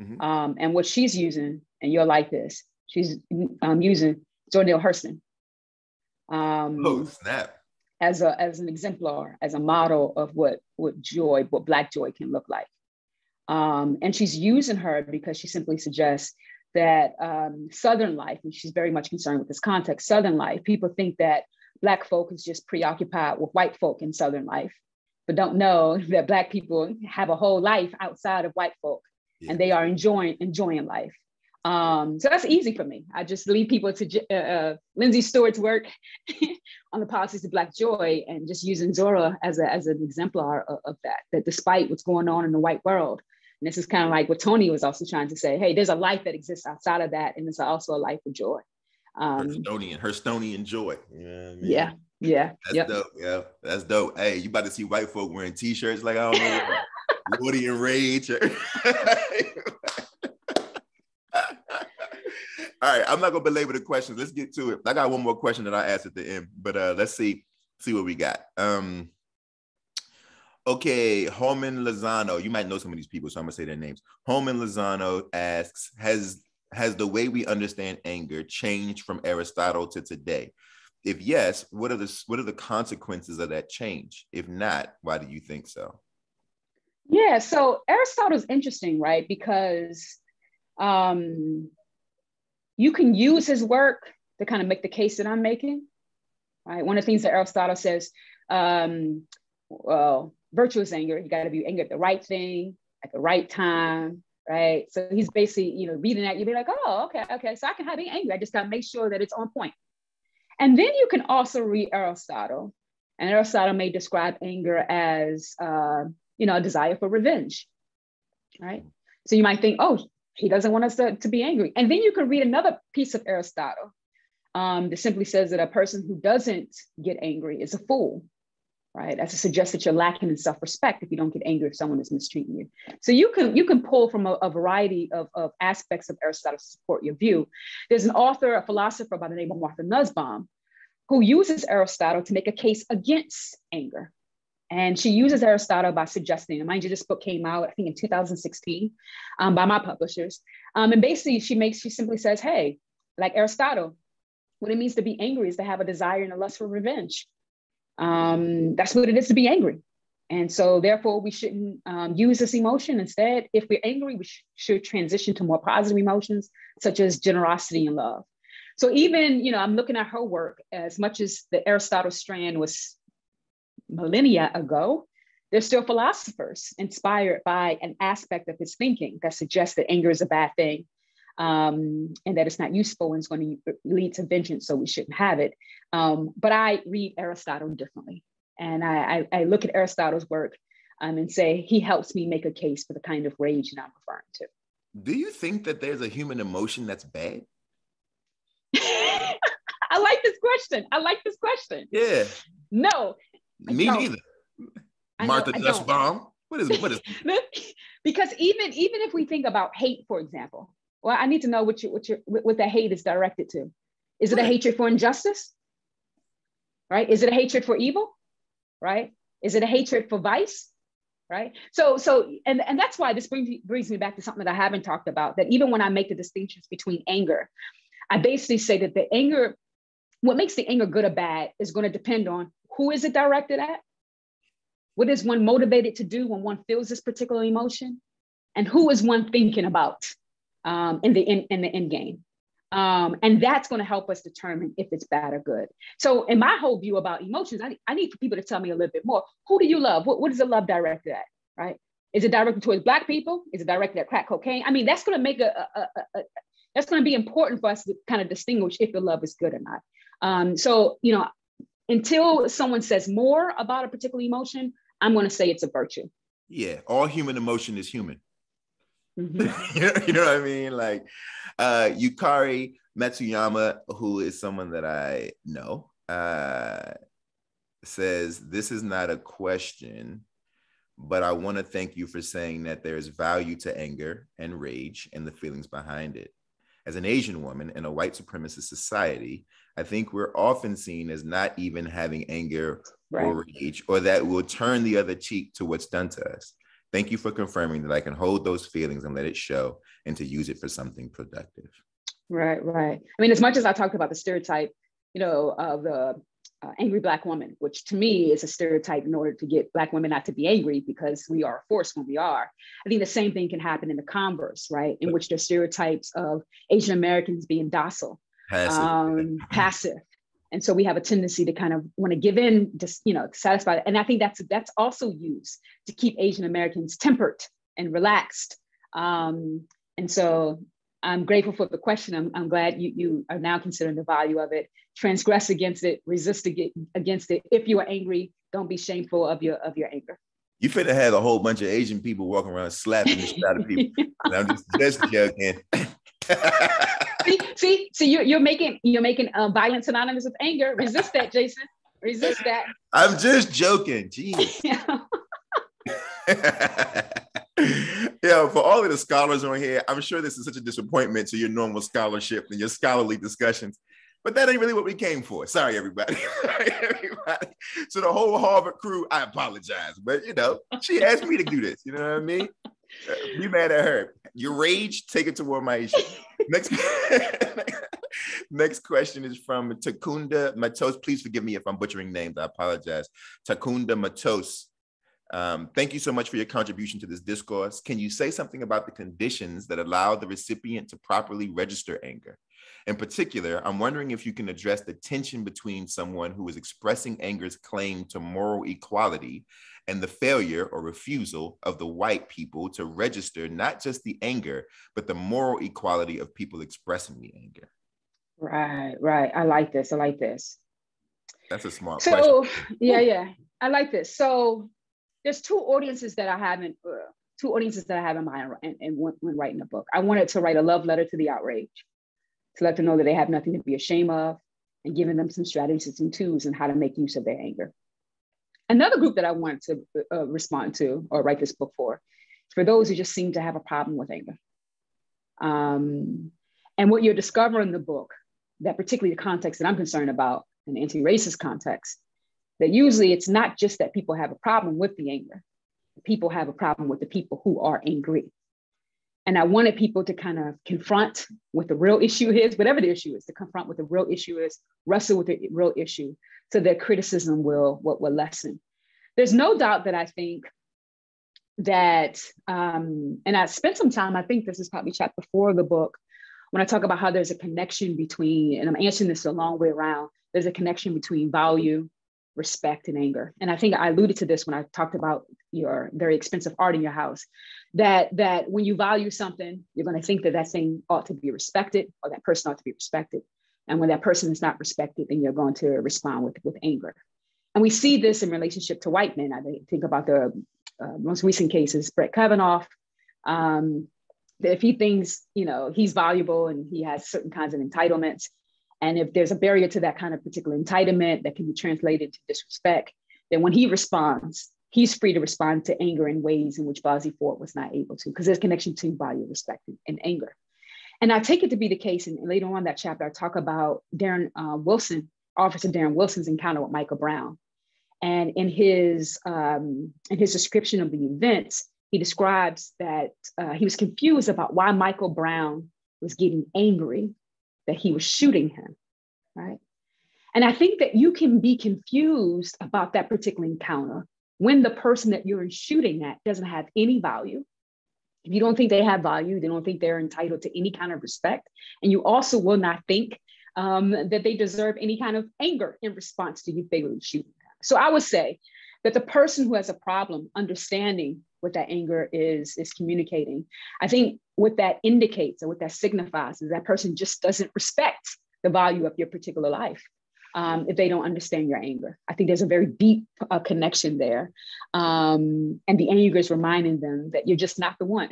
Mm-hmm. Um, and what she's using, and you'll like this, she's um, using Neale Hurston. Um, oh, snap. As, a, as an exemplar, as a model of what, what joy, what Black joy can look like. Um, and she's using her because she simply suggests that um, Southern life, and she's very much concerned with this context, Southern life, people think that Black folk is just preoccupied with white folk in Southern life, but don't know that Black people have a whole life outside of white folk yeah. and they are enjoying, enjoying life. Um, so that's easy for me. I just lead people to uh, uh, Lindsey Stewart's work on the policies of Black joy and just using Zora as, a, as an exemplar of, of that, that despite what's going on in the white world, and this is kind of like what Toni was also trying to say, hey, there's a life that exists outside of that, and it's also a life of joy. Um, Hurstonian, Hurstonian joy. Yeah, I mean? yeah, yeah. That's yep. dope. Yeah, that's dope. Hey, you about to see white folk wearing t-shirts like I don't know, Woody and Rage. All right, I'm not gonna belabor the questions. Let's get to it. I got one more question that I asked at the end, but uh, let's see see what we got. Um, okay, Holman Lozano. You might know some of these people, so I'm gonna say their names. Holman Lozano asks, has has the way we understand anger changed from Aristotle to today? If yes, what are the what are the consequences of that change? If not, why do you think so? Yeah, so Aristotle's interesting, right? Because um, you can use his work to kind of make the case that I'm making. Right. One of the things that Aristotle says, um, well, virtuous anger, you got to be angry at the right thing at the right time, right? So he's basically, you know, reading that, you'd be like, oh, okay, okay. So I can have being angry. I just gotta make sure that it's on point. And then you can also read Aristotle. And Aristotle may describe anger as, uh, you know, a desire for revenge, right? So you might think, oh, he doesn't want us to, to be angry. And then you can read another piece of Aristotle um, that simply says that a person who doesn't get angry is a fool right? As to suggest that you're lacking in self-respect if you don't get angry if someone is mistreating you. So you can you can pull from a, a variety of, of aspects of Aristotle to support your view. There's an author, a philosopher by the name of Martha Nussbaum, who uses Aristotle to make a case against anger. And she uses Aristotle by suggesting, and mind you, this book came out, I think, in 2016 um, by my publishers. Um, and basically, she makes, she simply says, hey, like Aristotle, what it means to be angry is to have a desire and a lust for revenge. Um, that's what it is to be angry. And so, therefore, we shouldn't um, use this emotion. Instead, if we're angry, we sh- should transition to more positive emotions, such as generosity and love. So, even, you know, I'm looking at her work as much as the Aristotle strand was millennia ago, there's still philosophers inspired by an aspect of his thinking that suggests that anger is a bad thing um, and that it's not useful and it's going to lead to vengeance, so we shouldn't have it. Um, but I read Aristotle differently. And I, I, I look at Aristotle's work um, and say, he helps me make a case for the kind of rage that I'm referring to. Do you think that there's a human emotion that's bad? I like this question. I like this question. Yeah. No. Me neither. Martha Nussbaum. What is what is because even even if we think about hate, for example, well, I need to know what you what your what that hate is directed to. Is it a hatred for injustice? Right? Is it a hatred for evil? Right? Is it a hatred for vice? Right. So so and, and that's why this brings brings me back to something that I haven't talked about. That even when I make the distinctions between anger, I basically say that the anger, what makes the anger good or bad is going to depend on who is it directed at, what is one motivated to do when one feels this particular emotion? And who is one thinking about um, in, the, in, in the end game? Um, and that's going to help us determine if it's bad or good. So, in my whole view about emotions, I, I need people to tell me a little bit more. Who do you love? What, what is the love directed at? Right? Is it directed towards Black people? Is it directed at crack cocaine? I mean, that's going to make a, a, a, a that's going to be important for us to kind of distinguish if the love is good or not. Um, so, you know, until someone says more about a particular emotion, I'm going to say it's a virtue. Yeah, all human emotion is human. Mm-hmm. you, know, you, know, what I mean? Like uh, Yukari Matsuyama, who is someone that I know, uh, says, This is not a question, but I want to thank you for saying that there is value to anger and rage and the feelings behind it. As an Asian woman in a white supremacist society, I think we're often seen as not even having anger right. or rage, or that we'll turn the other cheek to what's done to us. Thank you for confirming that I can hold those feelings and let it show and to use it for something productive. Right, right. I mean, as much as I talked about the stereotype, you know, of the uh, angry Black woman, which to me is a stereotype in order to get Black women not to be angry because we are a force when we are. I think the same thing can happen in the converse, right? In which there's stereotypes of Asian Americans being docile, passive, um, passive. And so we have a tendency to kind of want to give in just you know satisfy and i think that's that's also used to keep asian americans tempered and relaxed. Um, and so i'm grateful for the question. I'm, I'm glad you, you are now considering the value of it. Transgress against it resist against it. If you are angry don't be shameful of your of your anger. You finna have a whole bunch of Asian people walking around slapping the shit out of people. I'm just, just joking. see, see, see, you're, you're making you're making uh, violence synonymous with anger. Resist that, Jason. Resist that. I'm just joking. Jeez. yeah, for all of the scholars on here, I'm sure this is such a disappointment to your normal scholarship and your scholarly discussions. But that ain't really what we came for. Sorry, everybody. Sorry, everybody. So the whole Harvard crew, I apologize. But you know, she asked me to do this. You know what I mean? Be mad at her. Your rage, take it toward Myisha. Next, next question is from Takunda Matos. Please forgive me if I'm butchering names. I apologize. Takunda Matos. Um, thank you so much for your contribution to this discourse. Can you say something about the conditions that allow the recipient to properly register anger? In particular, I'm wondering if you can address the tension between someone who is expressing anger's claim to moral equality and the failure or refusal of the white people to register not just the anger, but the moral equality of people expressing the anger. Right, right. I like this. I like this. That's a smart so, question. yeah, yeah. I like this. So there's two audiences that I haven't, uh, two audiences that I have in mind and, and when, when writing a book. I wanted to write a love letter to the outrage, to let them know that they have nothing to be ashamed of and giving them some strategies and tools and how to make use of their anger. Another group that I wanted to uh, respond to or write this book for, for those who just seem to have a problem with anger. Um, and what you're discovering in the book, that particularly the context that I'm concerned about, an anti-racist context, that usually it's not just that people have a problem with the anger. People have a problem with the people who are angry. And I wanted people to kind of confront what the real issue is, whatever the issue is, to confront what the real issue is, wrestle with the real issue so that criticism will, will, will lessen. There's no doubt that I think that, um, and I spent some time, I think this is probably chapter four of the book, when I talk about how there's a connection between, and I'm answering this a long way around, there's a connection between value, respect, and anger. And I think I alluded to this when I talked about your very expensive art in your house, that that when you value something, you're going to think that that thing ought to be respected or that person ought to be respected. And when that person is not respected, then you're going to respond with, with anger. And we see this in relationship to white men. I think about the uh, most recent cases, Brett Kavanaugh, um, if he thinks, you know, he's valuable and he has certain kinds of entitlements, and if there's a barrier to that kind of particular entitlement that can be translated to disrespect, then when he responds, he's free to respond to anger in ways in which Blasey Ford was not able to, because there's connection to value, respect, and anger. And I take it to be the case, and later on that chapter, I talk about Darren uh, Wilson, Officer Darren Wilson's encounter with Michael Brown. And in his, um, in his description of the events, he describes that uh, he was confused about why Michael Brown was getting angry that he was shooting him, right? And I think that you can be confused about that particular encounter when the person that you're shooting at doesn't have any value. If you don't think they have value, they don't think they're entitled to any kind of respect. And you also will not think um, that they deserve any kind of anger in response to you fatally shooting. So I would say that the person who has a problem understanding what that anger is is communicating i think what that indicates or what that signifies is that person just doesn't respect the value of your particular life um, if they don't understand your anger. I think there's a very deep uh, connection there. Um, and the anger is reminding them that you're just not the one.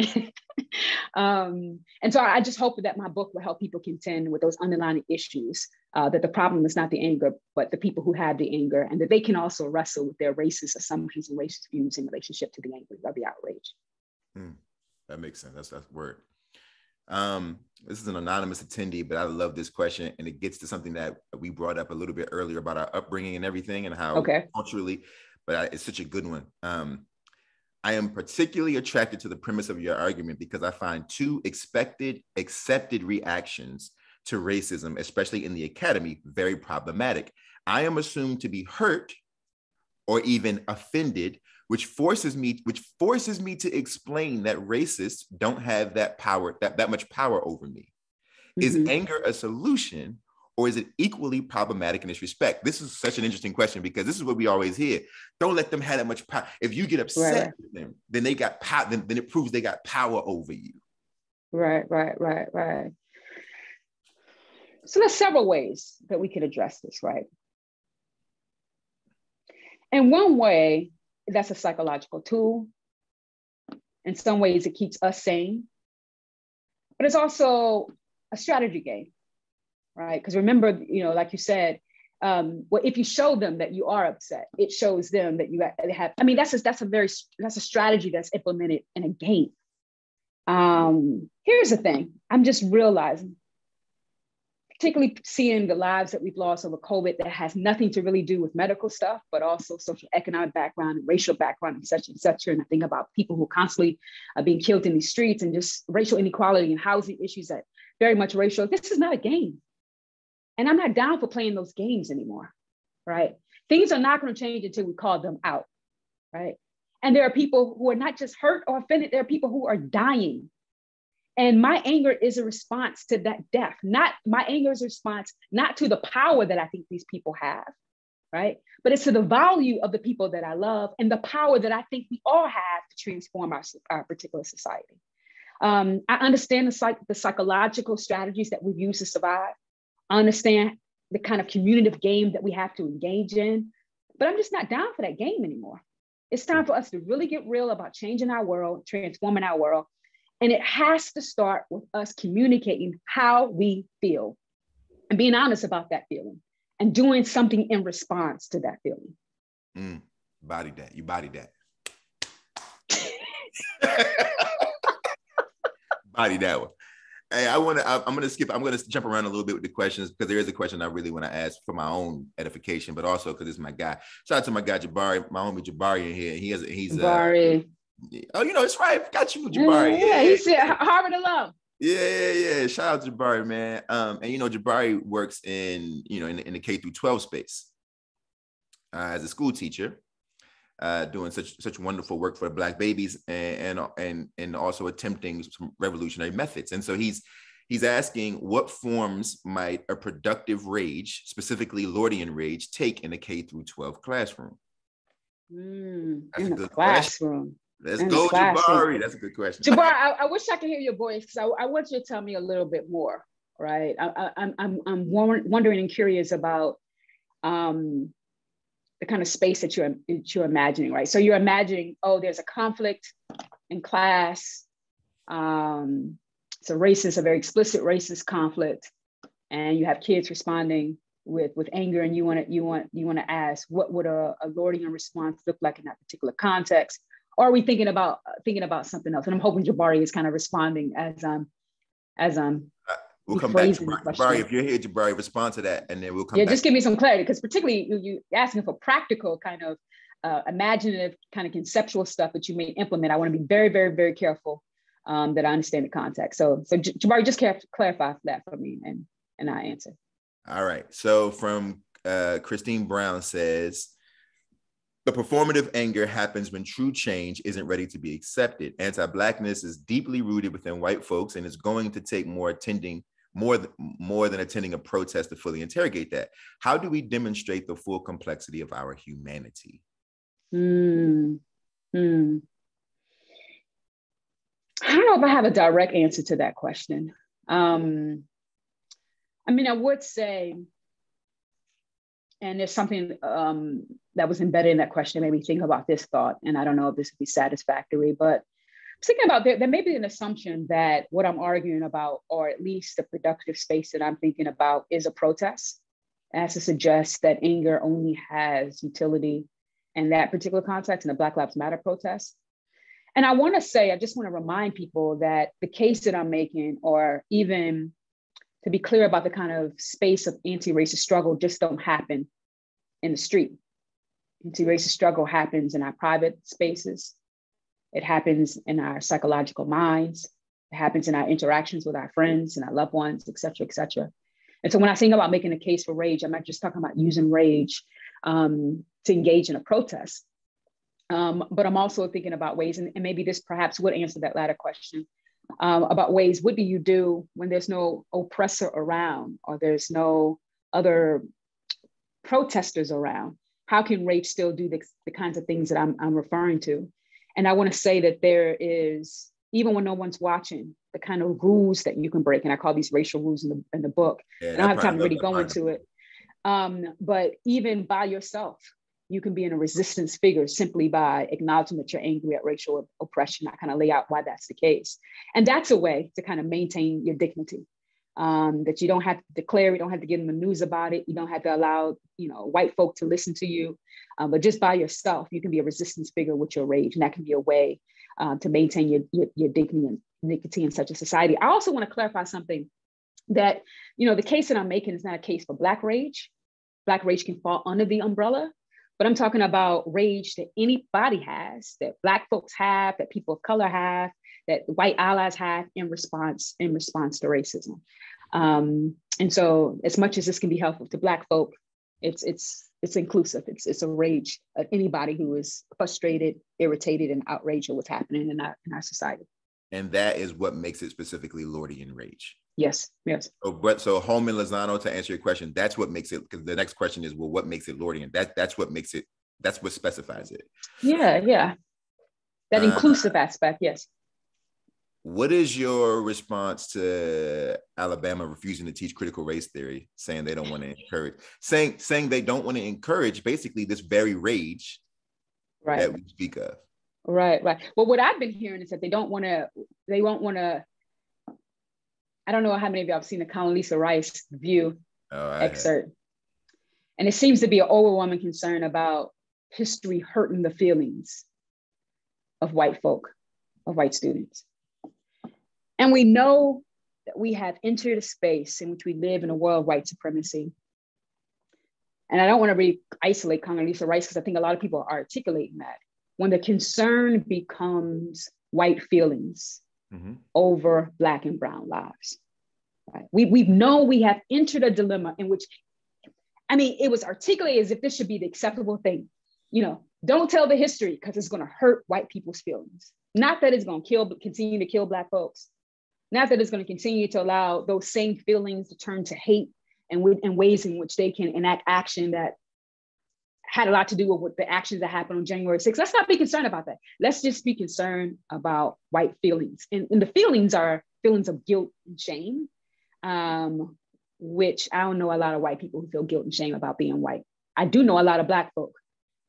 um, and so I just hope that my book will help people contend with those underlying issues, uh, that the problem is not the anger, but the people who have the anger, and that they can also wrestle with their racist assumptions and racist views in relationship to the anger or the outrage. Mm, that makes sense. That's that's word. Um, this is an anonymous attendee, but I love this question, and it gets to something that we brought up a little bit earlier about our upbringing and everything, and how okay. culturally. But it's such a good one. Um, I am particularly attracted to the premise of your argument because I find two expected, accepted reactions to racism, especially in the academy, very problematic. I am assumed to be hurt or even offended which forces me which forces me to explain that racists don't have that power that, that much power over me. Mm-hmm. is anger a solution or is it equally problematic in this respect? This is such an interesting question because this is what we always hear. Don't let them have that much power if you get upset right. with them then they got power then, then it proves they got power over you. Right right right right. So there's several ways that we could address this right? And one way that's a psychological tool. In some ways, it keeps us sane, but it's also a strategy game, right? Because remember, you know, like you said, um, well, if you show them that you are upset, it shows them that you have. I mean, that's a, that's a very that's a strategy that's implemented in a game. Um, here's the thing: I'm just realizing particularly seeing the lives that we've lost over COVID that has nothing to really do with medical stuff, but also social economic background and racial background and such and such. And I think about people who constantly are being killed in these streets and just racial inequality and housing issues that very much racial. This is not a game. And I'm not down for playing those games anymore, right? Things are not going to change until we call them out, right? And there are people who are not just hurt or offended, there are people who are dying and my anger is a response to that death, not my anger is a response, not to the power that I think these people have, right? But it's to the value of the people that I love and the power that I think we all have to transform our, our particular society. Um, I understand the, psych- the psychological strategies that we use to survive. I understand the kind of communicative game that we have to engage in, but I'm just not down for that game anymore. It's time for us to really get real about changing our world, transforming our world, and it has to start with us communicating how we feel and being honest about that feeling and doing something in response to that feeling. Mm, body that. You body that. body that one. Hey, I want to. I'm going to skip. I'm going to jump around a little bit with the questions because there is a question I really want to ask for my own edification, but also because it's my guy. Shout out to my guy Jabari, my homie Jabari in here. He has. He's. Uh, Jabari. Oh, you know, it's right. Got you, Jabari. Yeah, yeah, he's a Harvard alum. Yeah, yeah, yeah. Shout out to Jabari, man. Um, and you know, Jabari works in you know in, in the K through 12 space uh, as a school teacher, uh, doing such such wonderful work for the Black babies and and and and also attempting some revolutionary methods. And so he's he's asking what forms might a productive rage, specifically Lordean rage, take in a K through 12 classroom. Mm, in the classroom. Question. Let's go, Jabari. That's a good question. Jabari, I, I wish I could hear your voice because I, I, want you to tell me a little bit more. Right, I, am I'm I'm wondering and curious about um, the kind of space that you're that you're imagining. Right, so you're imagining, oh, there's a conflict in class. Um, it's a racist, a very explicit racist conflict, and you have kids responding with with anger, and you want to you want you want to ask, what would a, a Lordean response look like in that particular context? Or are we thinking about thinking about something else? And I'm hoping Jabari is kind of responding as um as um. Uh, we'll come back to Jabari. If you're here, Jabari, respond to that, and then we'll come. Yeah, just give me some clarity, because particularly you, you asking for practical kind of uh, imaginative kind of conceptual stuff that you may implement. I want to be very, very, very careful um, that I understand the context. So, so Jabari, just clarify that for me, and and I answer. All right. So from uh, Christine Brown says, the performative anger happens when true change isn't ready to be accepted. Anti-blackness is deeply rooted within white folks and is going to take more attending more, th- more than attending a protest to fully interrogate that. How do we demonstrate the full complexity of our humanity? Hmm. Hmm. I don't know if I have a direct answer to that question. Um, I mean, I would say and there's something um, that was embedded in that question made me think about this thought. And I don't know if this would be satisfactory, but I'm thinking about there, there may be an assumption that what I'm arguing about, or at least the productive space that I'm thinking about, is a protest. As to suggest that anger only has utility in that particular context in the Black Lives Matter protest. And I want to say, I just want to remind people that the case that I'm making, or even to be clear about the kind of space of anti-racist struggle just don't happen in the street. Anti-racist struggle happens in our private spaces. It happens in our psychological minds. It happens in our interactions with our friends and our loved ones, et cetera, et cetera. And so when I think about making a case for rage, I'm not just talking about using rage um, to engage in a protest. Um, but I'm also thinking about ways, and, and maybe this perhaps would answer that latter question, um, about ways what do you do when there's no oppressor around or there's no other protesters around how can rage still do the, the kinds of things that I'm, I'm referring to and i want to say that there is even when no one's watching the kind of rules that you can break and i call these racial rules in the, in the book yeah, i don't have time to really go into it um, but even by yourself you can be in a resistance figure simply by acknowledging that you're angry at racial oppression. I kind of lay out why that's the case. And that's a way to kind of maintain your dignity. Um, that you don't have to declare, you don't have to give them the news about it, you don't have to allow, you know, white folk to listen to you. Um, but just by yourself, you can be a resistance figure with your rage, and that can be a way uh, to maintain your, your, your dignity and dignity in such a society. I also want to clarify something that, you know, the case that I'm making is not a case for Black rage. Black rage can fall under the umbrella, but I'm talking about rage that anybody has, that Black folks have, that people of color have, that white allies have in response in response to racism. Um, and so, as much as this can be helpful to Black folk, it's it's it's inclusive. It's it's a rage of anybody who is frustrated, irritated, and outraged at what's happening in our in our society. And that is what makes it specifically Lordean rage. Yes, yes. So, but so Holman Lozano, to answer your question, that's what makes it. Because the next question is, well, what makes it Lordean? That that's what makes it. That's what specifies it. Yeah, yeah. That uh, inclusive aspect, yes. What is your response to Alabama refusing to teach critical race theory, saying they don't want to encourage, saying saying they don't want to encourage basically this very rage right. that we speak of? Right, right. Well, what I've been hearing is that they don't want to, they won't want to I don't know how many of you have seen the Condoleezza Rice View oh, excerpt. Have. And it seems to be an overwhelming concern about history hurting the feelings of white folk, of white students. And we know that we have entered a space in which we live in a world of white supremacy. And I don't want to really isolate Condoleezza Rice because I think a lot of people are articulating that. when the concern becomes white feelings mm-hmm. over Black and Brown lives. Right? We, we know we have entered a dilemma in which, I mean, it was articulated as if this should be the acceptable thing. You know, don't tell the history because it's going to hurt white people's feelings. Not that it's going to kill, but continue to kill Black folks. Not that it's going to continue to allow those same feelings to turn to hate and, and ways in which they can enact action that had a lot to do with what the actions that happened on January 6th. Let's not be concerned about that. Let's just be concerned about white feelings. And, and the feelings are feelings of guilt and shame, um, which I don't know a lot of white people who feel guilt and shame about being white. I do know a lot of Black folk,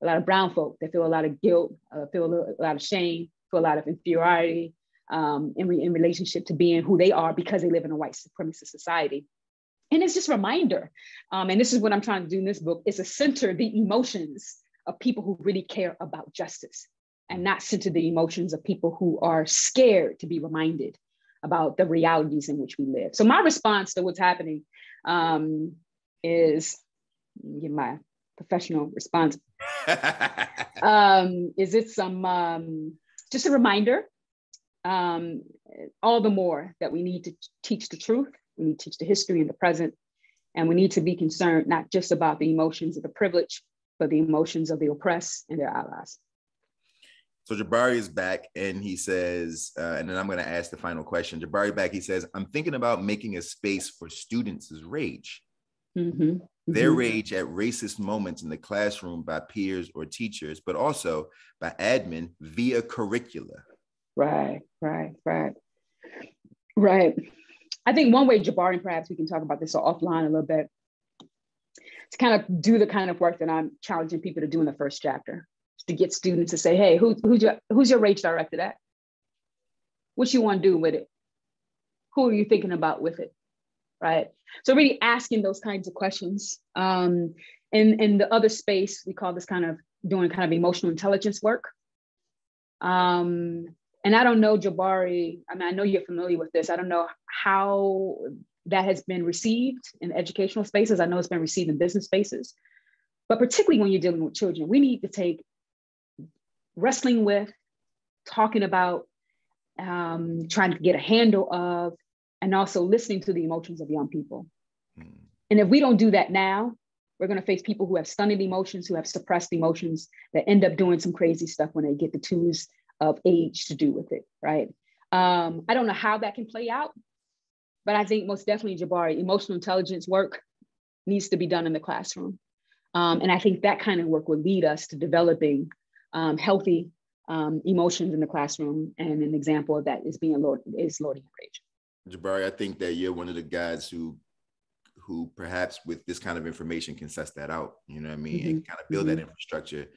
a lot of Brown folk that feel a lot of guilt, uh, feel a lot of shame, feel a lot of inferiority um, in, re- in relationship to being who they are because they live in a white supremacist society. And it's just a reminder um, and this is what i'm trying to do in this book is to center the emotions of people who really care about justice and not center the emotions of people who are scared to be reminded about the realities in which we live. So my response to what's happening um, is give my professional response. Um, is it some um, just a reminder um, all the more that we need to teach the truth we need to teach the history and the present. And we need to be concerned not just about the emotions of the privileged, but the emotions of the oppressed and their allies. So Jabari is back and he says, uh, and then I'm going to ask the final question. Jabari back, he says, I'm thinking about making a space for students' rage. Mm-hmm. Mm-hmm. Their rage at racist moments in the classroom by peers or teachers, but also by admin via curricula. Right, right, right, right. I think one way, Jabari, perhaps we can talk about this offline a little bit, to kind of do the kind of work that I'm challenging people to do in the first chapter, to get students to say, hey, who, who's, your, who's your rage directed at? What you want to do with it? Who are you thinking about with it? Right. So really asking those kinds of questions. Um, and in the other space, we call this kind of doing kind of emotional intelligence work. Um, and I don't know, Jabari, I mean, I know you're familiar with this. I don't know how that has been received in educational spaces. I know it's been received in business spaces, but particularly when you're dealing with children, we need to take wrestling with, talking about, um, trying to get a handle of, and also listening to the emotions of young people. Mm. And if we don't do that now, we're going to face people who have stunted emotions, who have suppressed emotions, that end up doing some crazy stuff when they get the twos of age to do with it, right? Um, I don't know how that can play out, but I think most definitely, Jabari, emotional intelligence work needs to be done in the classroom. Um, and I think that kind of work would lead us to developing um, healthy um, emotions in the classroom. And an example of that is being Lord is Lord Rage. Jabari, I think that you're one of the guys who who perhaps with this kind of information can suss that out, you know what I mean, mm-hmm. and kind of build mm-hmm. that infrastructure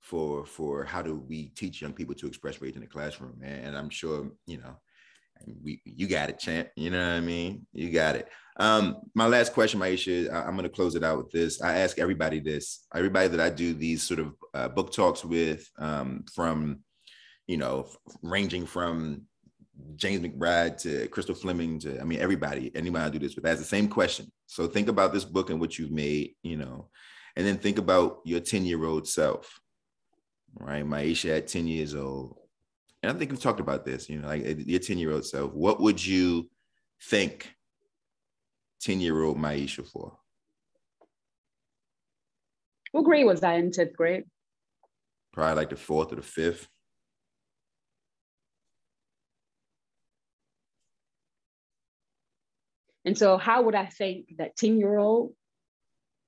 for for how do we teach young people to express rage in the classroom and, i'm sure you know we you got it champ. You know what i mean? You got it. Um my last question Myisha I, i'm going to close it out with this. I ask everybody this. Everybody that i do these sort of uh, book talks with um from you know ranging from james mcbride to crystal fleming to i mean everybody anybody i do this with that's the same question. So think about this book and what you've made you know and then think about your 10 year old self right? Myisha at 10 years old. And I think we've talked about this, you know, like your 10 year old self, what would you think 10 year old Myisha for? What grade was that in 10th grade? Probably like the fourth or the fifth. And so, how would I think that 10 year old?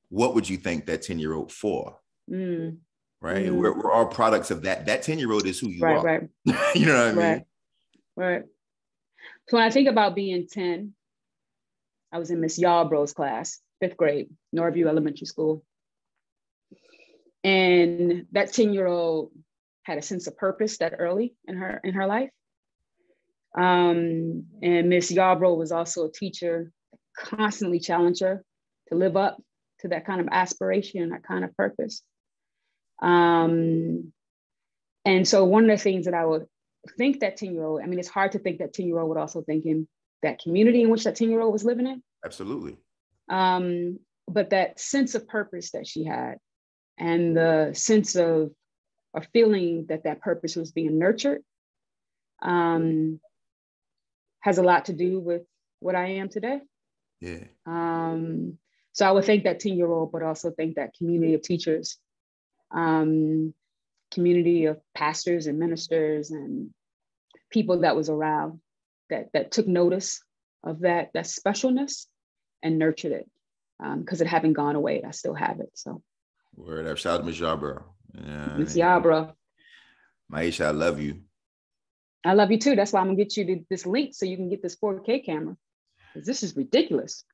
What would you think that 10 year old for? Mm right? Mm-hmm. We're, we're all products of that. That 10 year old is who you right, are. Right. you know what I mean? Right. Right. So when I think about being 10, I was in Miss Yarbrough's class, fifth grade, Norview Elementary School. And that 10 year old had a sense of purpose that early in her in her life. Um, and Miss Yarbrough was also a teacher, constantly challenged her to live up to that kind of aspiration, that kind of purpose. Um, and so one of the things that I would think that 10 year old, I mean, it's hard to think that 10 year old would also think in that community in which that 10 year old was living in. Absolutely. Um, but that sense of purpose that she had and the sense of or feeling that that purpose was being nurtured um, has a lot to do with what I am today. Yeah. Um, so I would thank that 10 year old, but also thank that community of teachers, um, community of pastors and ministers and people that was around that, that took notice of that, that specialness and nurtured it. Because um, it hadn't gone away, I still have it. So, word up, shout out to Miss Yarbrough. Yeah, Miss Yarbrough. Myisha, I love you. I love you too. That's why I'm gonna get you this link so you can get this 4K camera. Cause this is ridiculous.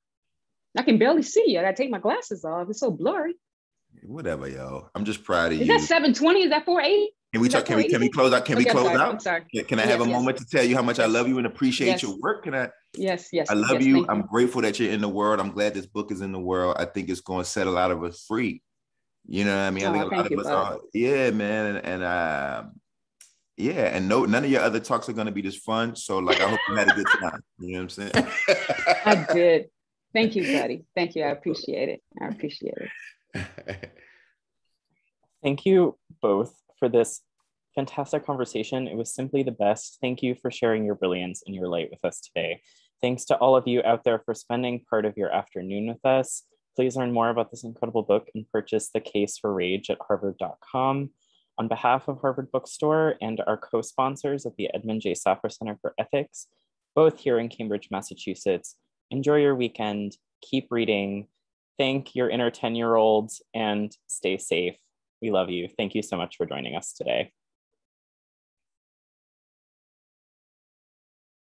I can barely see you. I gotta take my glasses off. It's so blurry. Whatever, yo. I'm just proud of is you. Is that 720? Is that 480? Can we talk? Can we can we close out? Can okay, we close I'm out? I'm sorry. Can, I have yes, a yes. moment to tell you how much. I love you and appreciate yes. your work? Can I? Yes, yes. I love you. you. I'm grateful that you're in the world. I'm glad this book is in the world. I think it's going to set a lot of us free. You know what I mean? Oh, I think a lot of us are. Yeah, man, and, and uh, yeah, and no, none of your other talks are going to be this fun. So, like, I hope you had a good time. You know what I'm saying? I did. Thank you, buddy. Thank you. I appreciate it. I appreciate it. Thank you both for this fantastic conversation. It was simply the best. Thank you for sharing your brilliance and your light with us today. Thanks to all of you out there for spending part of your afternoon with us. Please learn more about this incredible book and purchase The Case for Rage at harvard.com. On behalf of Harvard Book Store and our co-sponsors at the Edmond J. Safra Center for Ethics, both here in Cambridge, Massachusetts, enjoy your weekend, keep reading, thank your inner 10-year-olds, and stay safe. We love you. Thank you so much for joining us today.